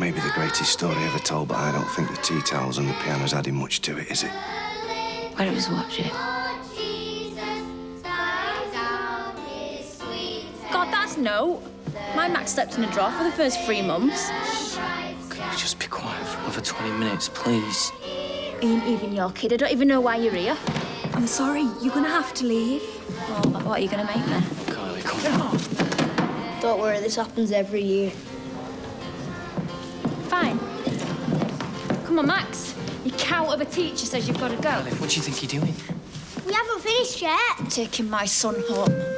may be the greatest story ever told, but I don't think the tea towels and the piano's adding much to it, is it? Why don't we just watch it? God, that's no. My Max slept in a drawer for the first three months. Can you just be quiet for another 20 minutes, please? Ain't even your kid. I don't even know why you're here. I'm sorry, you're gonna have to leave. Well, what are you going to make me? Kylie, come on. Don't worry, this happens every year. On, Max. You cow of a teacher says you've got to go. Kylie, what do you think you're doing? We haven't finished yet. Taking my son home.